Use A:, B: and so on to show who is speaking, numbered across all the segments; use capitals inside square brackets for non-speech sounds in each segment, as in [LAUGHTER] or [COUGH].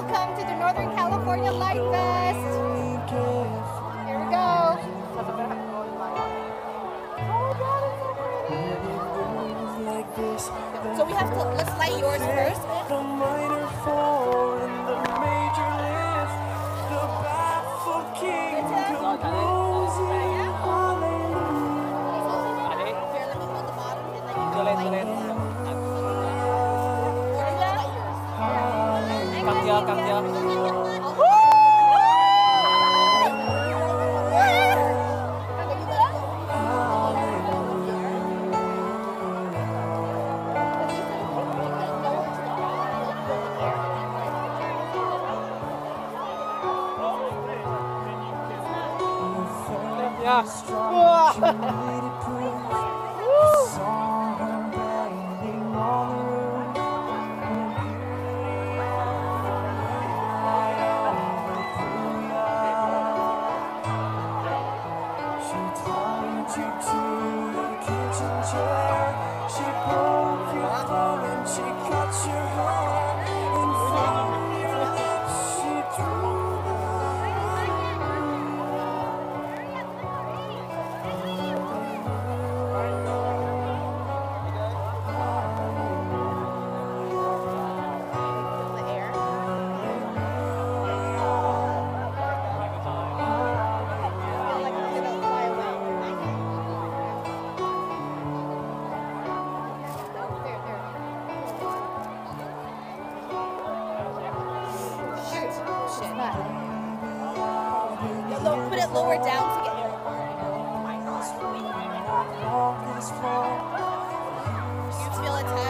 A: welcome to the Northern California Light Fest. Here we go. So we have to, let's light yours first. Good cambio. Yeah. [LAUGHS] you
B: to the kitchen chair. to
A: put it lower down to get
B: it recorded.
A: You feel attacked.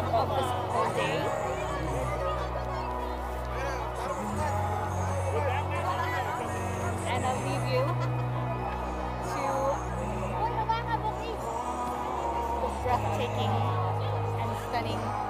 A: job office day. And I'll leave you to the breathtaking and stunning